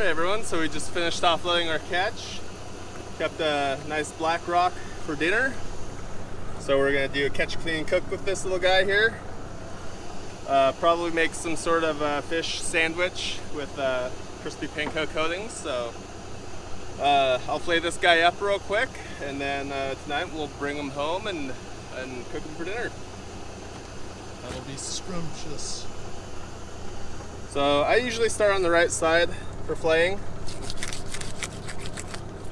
Alright everyone, so we just finished offloading our catch. Kept a nice black rock for dinner. So we're gonna do a catch, clean, cook with this little guy here. Uh, probably make some sort of a fish sandwich with uh, crispy panko coatings. So uh, I'll flay this guy up real quick and then uh, tonight we'll bring him home and, and cook him for dinner. That'll be scrumptious. So I usually start on the right side for flaying.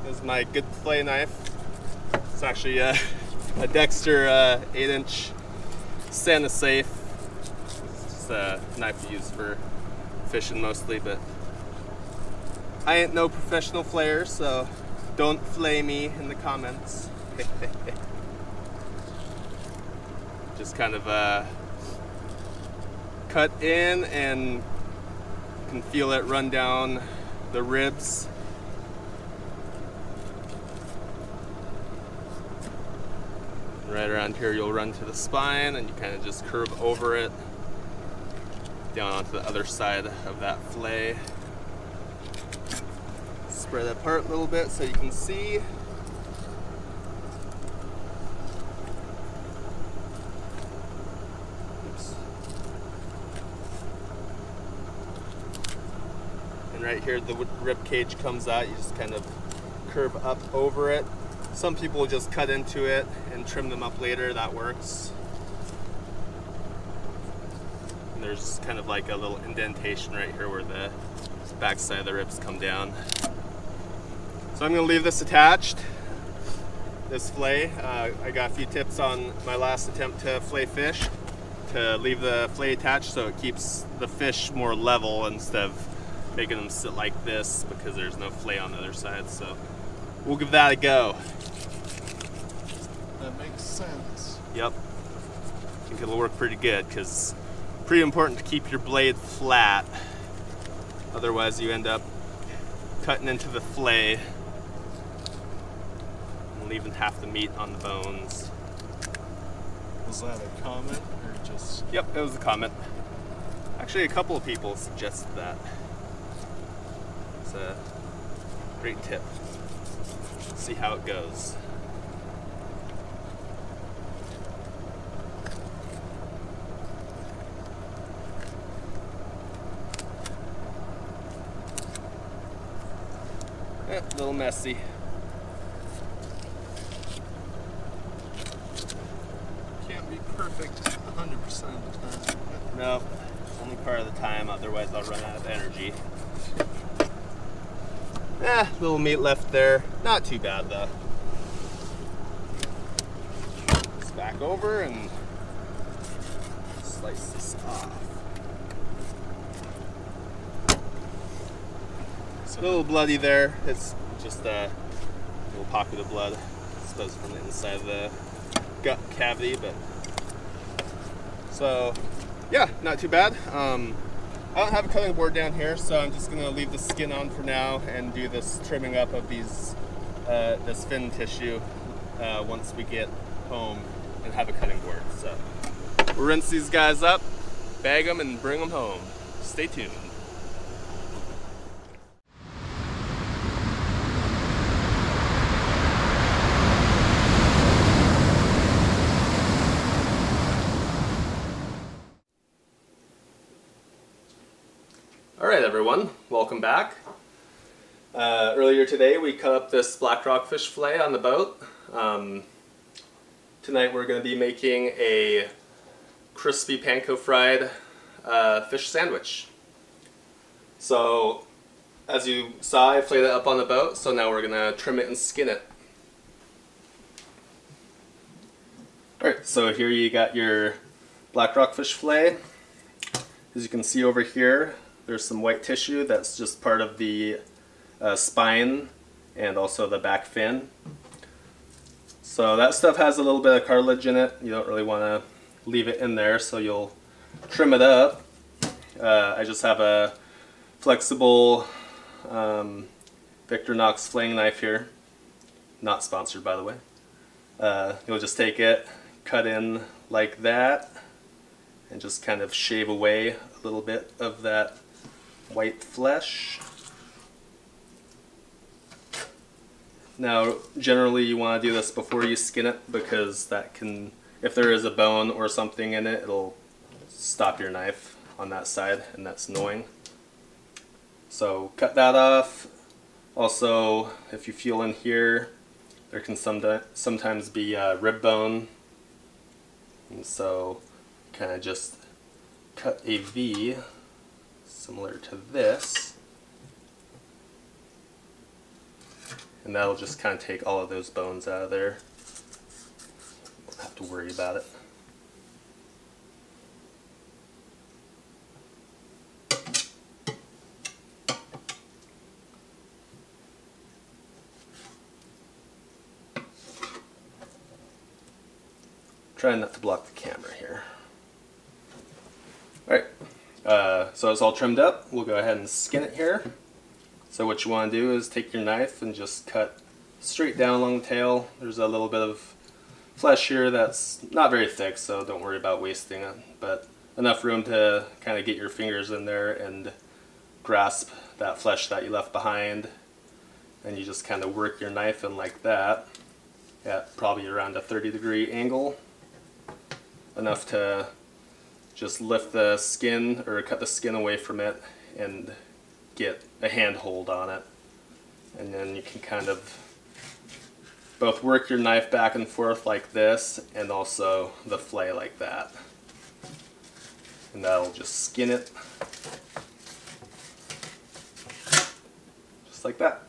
This is my good flay knife. It's actually a, a Dexter uh, 8 inch Sani-Safe. It's a knife used for fishing mostly, but I ain't no professional flayer, so don't flay me in the comments. Just kind of uh, cut in and can feel it run down the ribs. Right around here you'll run to the spine and you kind of just curve over it down onto the other side of that flay. Spread it apart a little bit so you can see. Oops. And right here the rib cage comes out, you just kind of curve up over it. Some people just cut into it and trim them up later, that works. And there's kind of like a little indentation right here where the back side of the ribs come down. So I'm gonna leave this attached, this flay. Uh, I got a few tips on my last attempt to flay fish to leave the flay attached so it keeps the fish more level instead of making them sit like this because there's no flay on the other side. So we'll give that a go. That makes sense. Yep. I think it'll work pretty good because pretty important to keep your blade flat. Otherwise you end up cutting into the flay and leaving half the meat on the bones. Was that a comment or just? Yep, it was a comment. Actually, a couple of people suggested that. It's a great tip. See how it goes. Eh, a little messy. Can't be perfect 100% of the time. No, only part of the time, otherwise I'll run out of energy. Eh, little meat left there. Not too bad though. Just back over and slice this off. It's a little bloody there. It's just a little pocket of blood, I suppose from the inside of the gut cavity, but so yeah, not too bad. Um, I don't have a cutting board down here, so I'm just gonna leave the skin on for now and do this trimming up of these, uh, this fin tissue uh, once we get home and have a cutting board. So we'll rinse these guys up, bag them, and bring them home. Stay tuned. All right, everyone, welcome back. Uh, earlier today, we cut up this black rockfish fillet on the boat. Um, tonight, we're going to be making a crispy panko fried uh, fish sandwich. So, as you saw, I flayed it up on the boat, so now we're going to trim it and skin it. Alright, so here you got your black rockfish fillet. As you can see over here, there's some white tissue that's just part of the uh, spine and also the back fin. So that stuff has a little bit of cartilage in it. You don't really want to leave it in there, so you'll trim it up. Uh, I just have a flexible um, Victorinox flaying knife here. Not sponsored, by the way. Uh, you'll just take it, cut in like that, and just kind of shave away a little bit of that white flesh. Now, generally you want to do this before you skin it because that can, if there is a bone or something in it, it'll stop your knife on that side and that's annoying. So cut that off. Also, if you feel in here, there can some, sometimes be a rib bone. And so kind of just cut a V similar to this. And that'll just kind of take all of those bones out of there. Don't have to worry about it. Trying not to block the camera here. Alright, uh, so it's all trimmed up. We'll go ahead and skin it here. So what you want to do is take your knife and just cut straight down along the tail. There's a little bit of flesh here that's not very thick, so don't worry about wasting it, but enough room to kind of get your fingers in there and grasp that flesh that you left behind. And you just kind of work your knife in like that at probably around a 30 degree angle enough to just lift the skin or cut the skin away from it and get a handhold on it. And then you can kind of both work your knife back and forth like this and also the flay like that. And that'll just skin it. Just like that.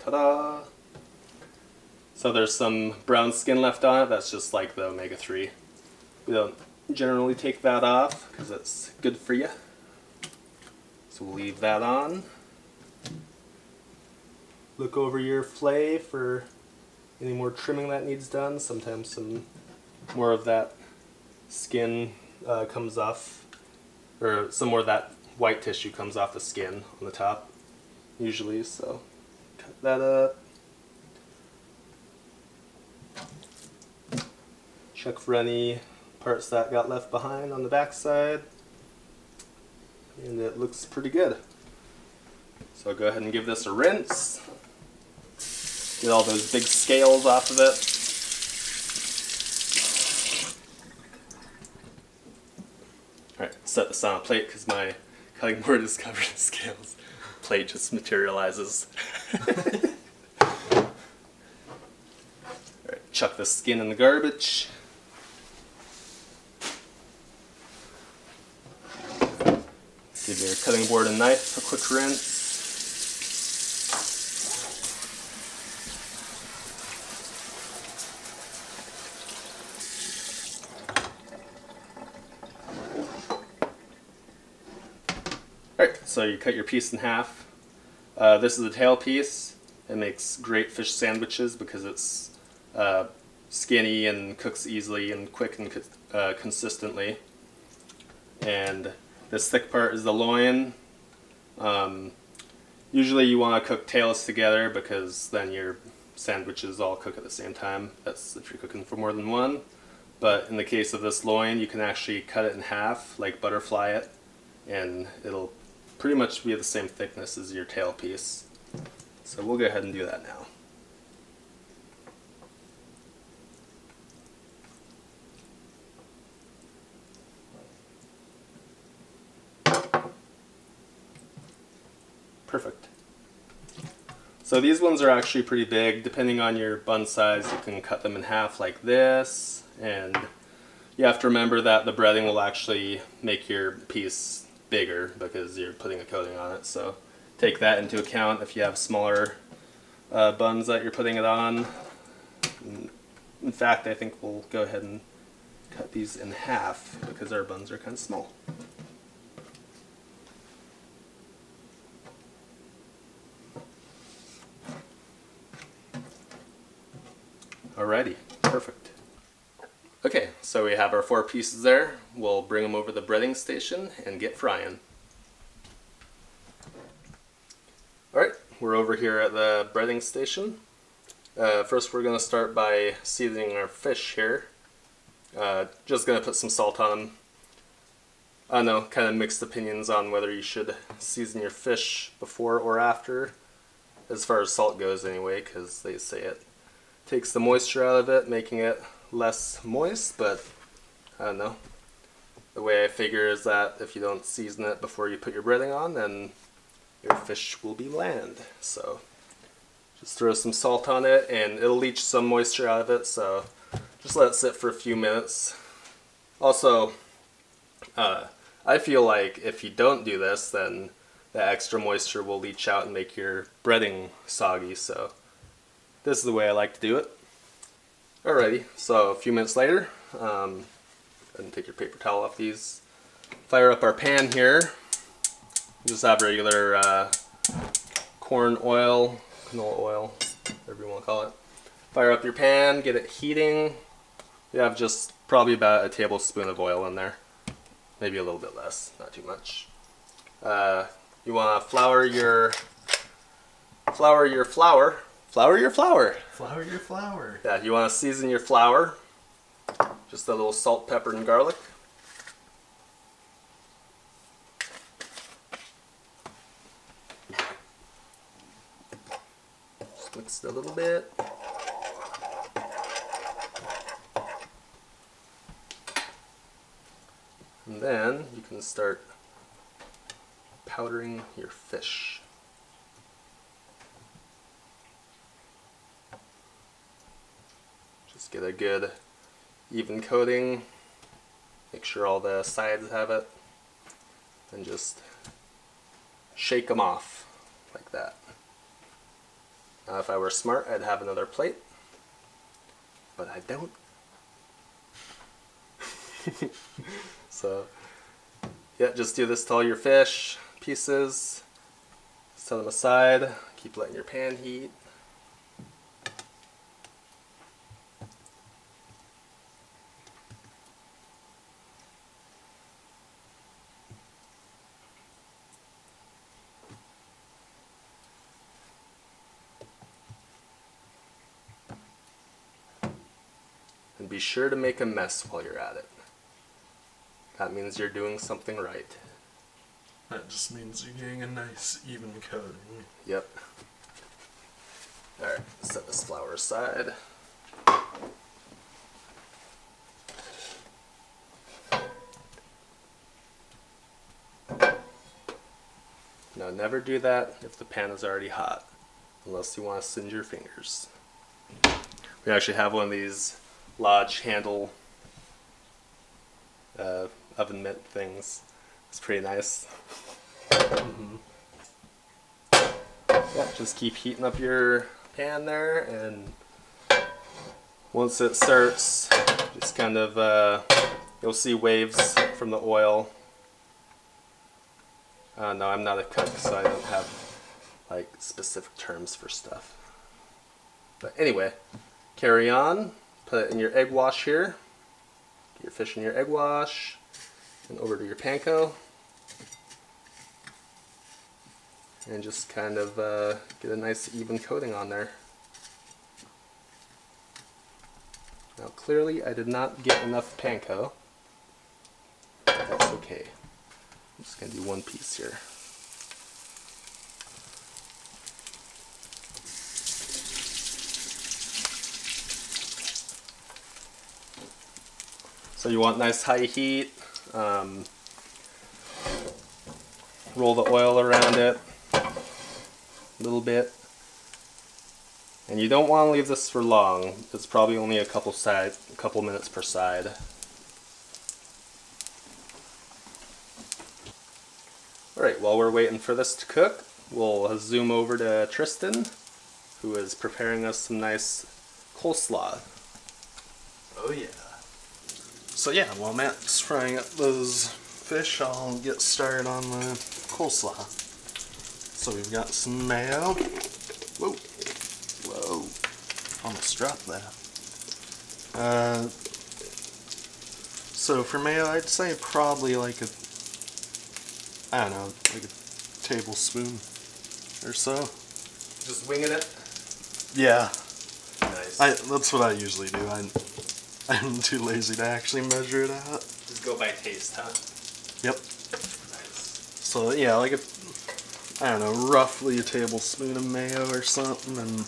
Ta-da! So there's some brown skin left on it, that's just like the omega-3. We don't generally take that off because it's good for you. So we'll leave that on. Look over your flay for any more trimming that needs done. Sometimes some more of that skin uh, comes off, or some more of that white tissue comes off the skin on the top, usually. So cut that up. check for any parts that got left behind on the back side and it looks pretty good. So I'll go ahead and give this a rinse. Get all those big scales off of it. Alright set this on a plate because my cutting board is covered in scales. Plate just materializes. Alright, chuck the skin in the garbage Give your cutting board and knife a quick rinse. Alright, so you cut your piece in half. Uh, this is the tail piece. It makes great fish sandwiches because it's uh, skinny and cooks easily and quick and uh, consistently. And this thick part is the loin. Um, usually you want to cook tails together because then your sandwiches all cook at the same time. That's if you're cooking for more than one. But in the case of this loin, you can actually cut it in half, like butterfly it, and it'll pretty much be the same thickness as your tail piece. So we'll go ahead and do that now. Perfect. So these ones are actually pretty big. Depending on your bun size, you can cut them in half like this. And you have to remember that the breading will actually make your piece bigger because you're putting a coating on it. So take that into account if you have smaller uh, buns that you're putting it on. In fact, I think we'll go ahead and cut these in half because our buns are kind of small. Alrighty, perfect. Okay, so we have our four pieces there. We'll bring them over the breading station and get frying. Alright, we're over here at the breading station. Uh, first we're going to start by seasoning our fish here. Uh, just going to put some salt on them. I don't know, kind of mixed opinions on whether you should season your fish before or after. as far as salt goes anyway, because they say it takes the moisture out of it, making it less moist, but I don't know. The way I figure is that if you don't season it before you put your breading on, then your fish will be bland. So just throw some salt on it and it'll leach some moisture out of it, so just let it sit for a few minutes. Also, uh, I feel like if you don't do this, then the extra moisture will leach out and make your breading soggy, so this is the way I like to do it. Alrighty, so a few minutes later, um, and take your paper towel off these. Fire up our pan here. Just have regular uh, corn oil, canola oil, whatever you want to call it. Fire up your pan, get it heating. You have just probably about a tablespoon of oil in there. Maybe a little bit less, not too much. Uh, you want to flour your flour your flour. Flour your flour. Flour your flour. Yeah, you want to season your flour. Just a little salt, pepper, and garlic. Just mix it a little bit. And then you can start powdering your fish. Get a good even coating. Make sure all the sides have it. And just shake them off like that. Now if I were smart, I'd have another plate. But I don't. so, yeah, just do this to all your fish pieces. Set them aside. Keep letting your pan heat. Sure to make a mess while you're at it. That means you're doing something right. That just means you're getting a nice even coating. Yep. Alright, set this flour aside. Now never do that if the pan is already hot, unless you want to singe your fingers. We actually have one of these Lodge handle uh, oven mitt things. It's pretty nice. Yeah, just keep heating up your pan there, and once it starts, just kind of, uh, you'll see waves from the oil. Uh, no, I'm not a cook, so I don't have like specific terms for stuff. But anyway, carry on. Put it in your egg wash here. Get your fish in your egg wash, and over to your panko. and just kind of uh, get a nice even coating on there. Now clearly I did not get enough panko. That's okay. I'm just going to do one piece here. So you want nice high heat. Um, roll the oil around it a little bit. And you don't want to leave this for long. It's probably only a couple side, a couple minutes per side. Alright, while we're waiting for this to cook, we'll zoom over to Tristan, who is preparing us some nice coleslaw. Oh yeah. So yeah, while Matt's frying up those fish, I'll get started on the coleslaw. So we've got some mayo. Whoa. Whoa. Almost dropped that. Uh, so for mayo, I'd say probably like a, I don't know, like a tablespoon or so. Just winging it? Yeah, Nice. I, that's what I usually do. I, I'm too lazy to actually measure it out. Just go by taste, huh? Yep. Nice. So yeah, like a I don't know, roughly a tablespoon of mayo or something, and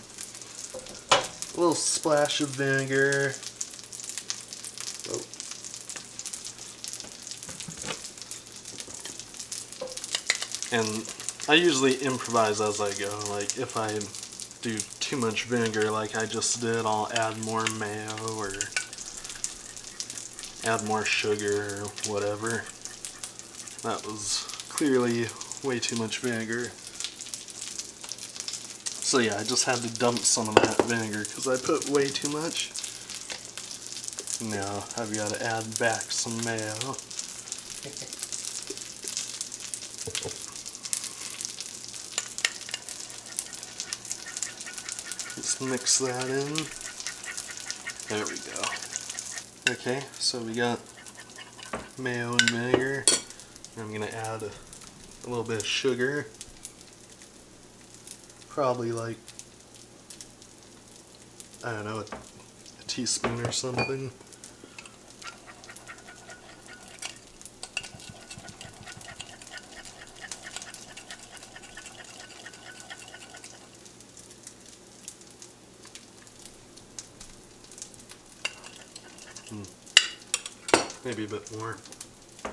a little splash of vinegar. Oh. And I usually improvise as I go. Like if I do too much vinegar like I just did, I'll add more mayo or add more sugar or whatever. That was clearly way too much vinegar. So yeah, I just had to dump some of that vinegar because I put way too much. Now I've got to add back some mayo. Just mix that in. There we go. Okay, so we got mayo and vinegar. I'm going to add a, a little bit of sugar. Probably like, I don't know, a, a teaspoon or something. Maybe a bit more. A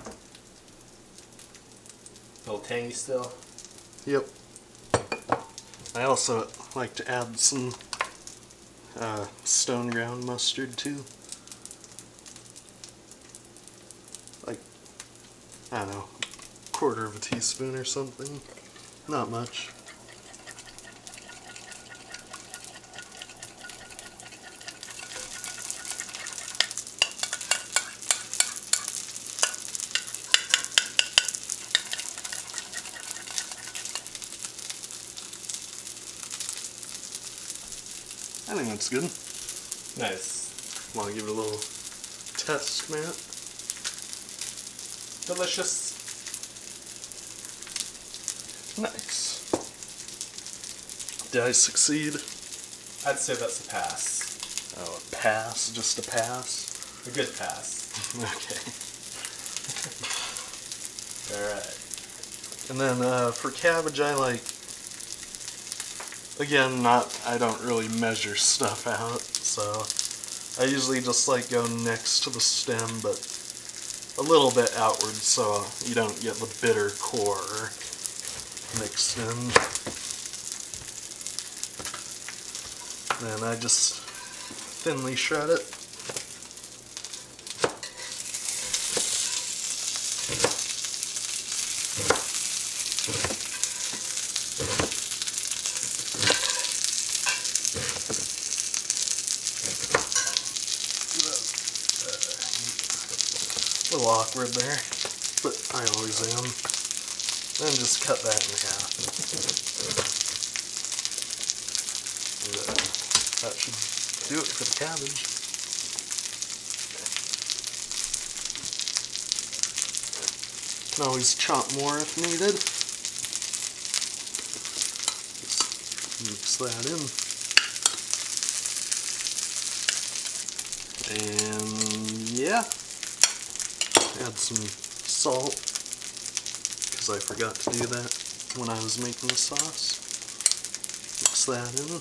little tangy still. Yep. I also like to add some uh, stone ground mustard too. Like, I don't know, quarter of a teaspoon or something. Not much. Good. Nice. Want to give it a little test, Matt? Delicious. Nice. Did I succeed? I'd say that's a pass. Oh, a pass? Just a pass? A good pass. okay. Alright. And then uh, for cabbage, I like. Again, not. I don't really measure stuff out, so I usually just like go next to the stem, but a little bit outward, so you don't get the bitter core mixed in. Then I just thinly shred it. A there, but I always am. Then just cut that in half. And, uh, that should do it for the cabbage. Can always chop more if needed. Just mix that in. And yeah, add some salt because I forgot to do that when I was making the sauce. Mix that in.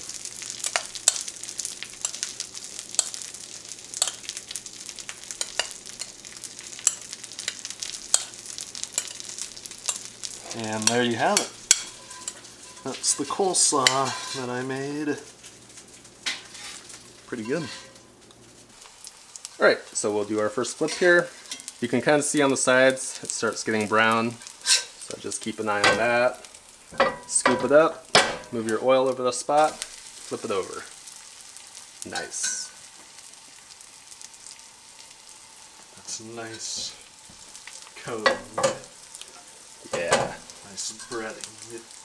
And there you have it. That's the coleslaw that I made. Pretty good. Alright, so we'll do our first flip here. You can kind of see on the sides, it starts getting brown. So just keep an eye on that. Scoop it up, move your oil over the spot, flip it over. Nice. That's a nice coat. Yeah. Nice breading. It-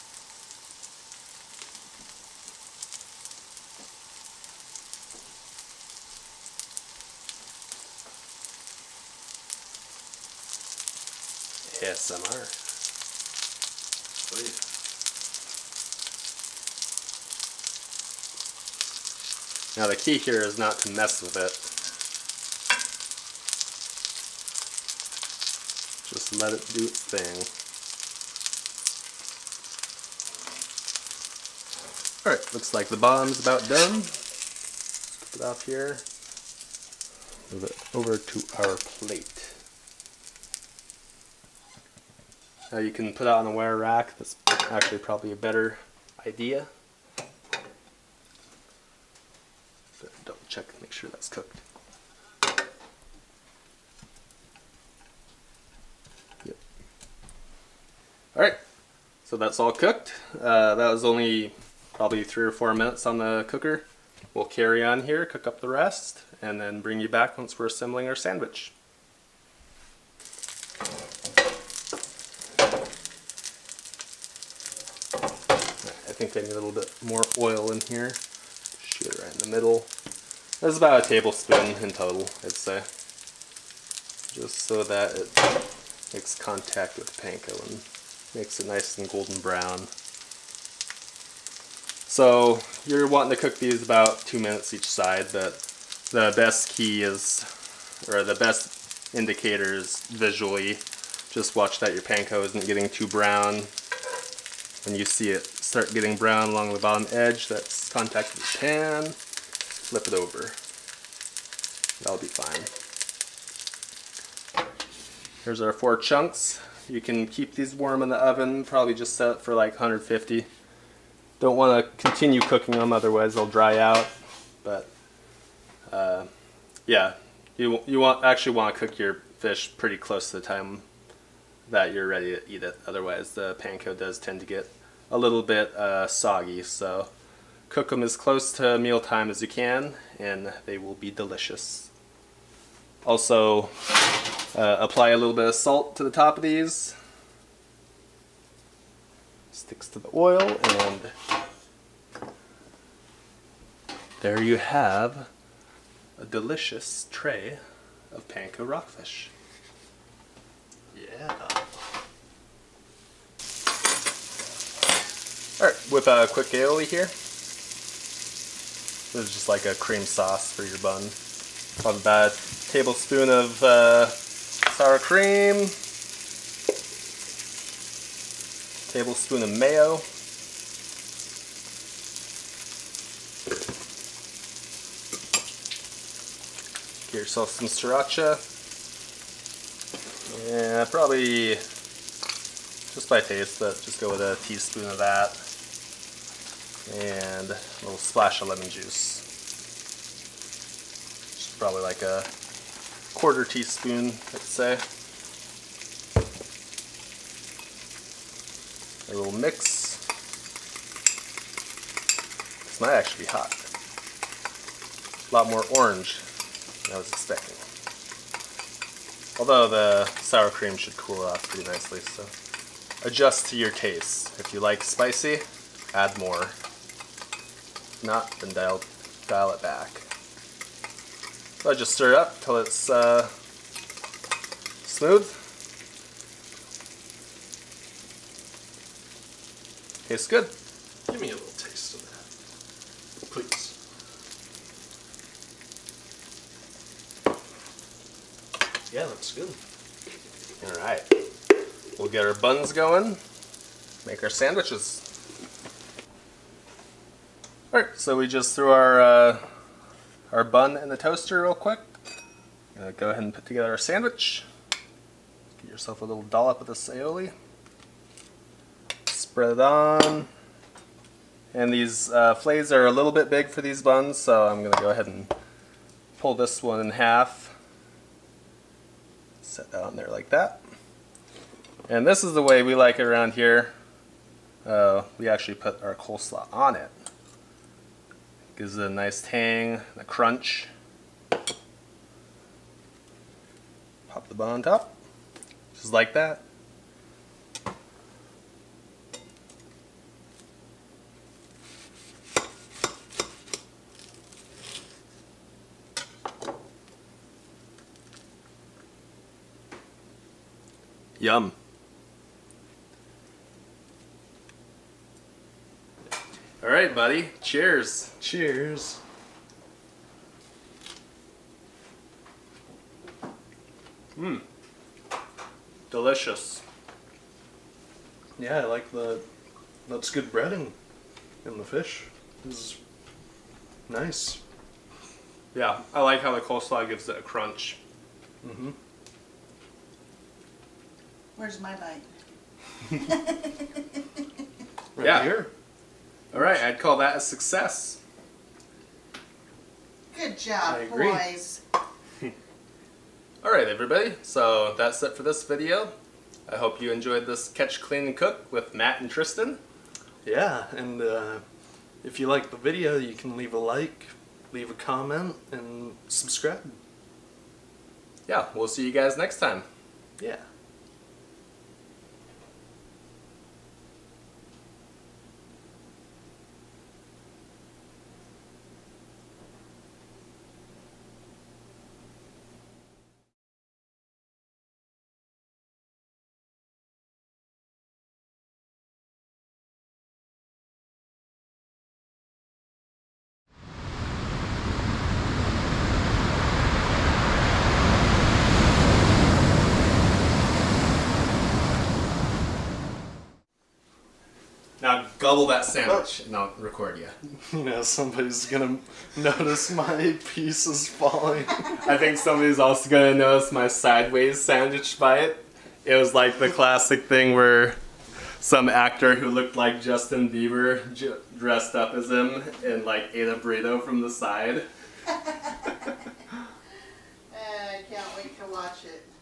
ASMR. yeah. Now the key here is not to mess with it. Just let it do its thing. Alright, looks like the bottom's about done. Put it off here. Move it over to our plate. Now you can put it on a wire rack. That's actually probably a better idea. Double check, make sure that's cooked. Yep. Alright, so that's all cooked. Uh, that was only probably three or four minutes on the cooker. We'll carry on here, cook up the rest, and then bring you back once we're assembling our sandwich. I think I need a little bit more oil in here. Shoot it right in the middle. There's about a tablespoon in total, I'd say. Just so that it makes contact with panko and makes it nice and golden brown. So you're wanting to cook these about two minutes each side, but the best key is, or the best indicators visually, just watch that your panko isn't getting too brown. When you see it start getting brown along the bottom edge, that's contact with the pan, flip it over. That'll be fine. Here's our four chunks. You can keep these warm in the oven, probably just set it for like 150. Don't want to continue cooking them, otherwise they'll dry out. But uh, yeah, you you want actually want to cook your fish pretty close to the time that you're ready to eat it. Otherwise, the panko does tend to get a little bit uh, soggy. So cook them as close to mealtime as you can, and they will be delicious. Also, uh, apply a little bit of salt to the top of these. Sticks to the oil, and there you have a delicious tray of panko rockfish. Yeah. Whip a quick aioli here. This is just like a cream sauce for your bun. Probably about a tablespoon of uh, sour cream, tablespoon of mayo, get yourself some sriracha, yeah, probably just by taste, but just go with a teaspoon of that and a little splash of lemon juice. Just probably like a quarter teaspoon, I'd say. A little mix. This might actually be hot. A lot more orange than I was expecting. Although the sour cream should cool off pretty nicely, so adjust to your taste. If you like spicy, add more. If not, then dial, dial it back. So I just stir it up till it's uh, smooth. Tastes good. Give me a little taste of that. Please. Yeah, looks good. Alright. We'll get our buns going, make our sandwiches. Alright, so we just threw our uh, our bun in the toaster real quick. Uh, go ahead and put together our sandwich. Get yourself a little dollop of this aioli. Spread it on. And these uh, fillets are a little bit big for these buns, so I'm going to go ahead and pull this one in half. Set that on there like that. And this is the way we like it around here. Uh, we actually put our coleslaw on it. Gives it a nice tang, a crunch. Pop the bun on top, just like that. Yum. All right, buddy. Cheers. Cheers. Mmm. Delicious. Yeah, I like the. That's good breading. And the fish This is nice. Yeah, I like how the coleslaw gives it a crunch. Mm-hmm. Where's my bite? Right Yeah. here. All right, I'd call that a success. Good job, I agree. boys. All right, everybody. So that's it for this video. I hope you enjoyed this catch, clean, and cook with Matt and Tristan. Yeah, and uh, if you like the video, you can leave a like, leave a comment, and subscribe. Yeah, we'll see you guys next time. Yeah. Gobble that sandwich, and I'll record you. You know, somebody's gonna notice my pieces falling. I think somebody's also gonna notice my sideways sandwich bite. It was like the classic thing where some actor who looked like Justin Bieber dressed up as him and like ate a burrito from the side. uh, I can't wait to watch it.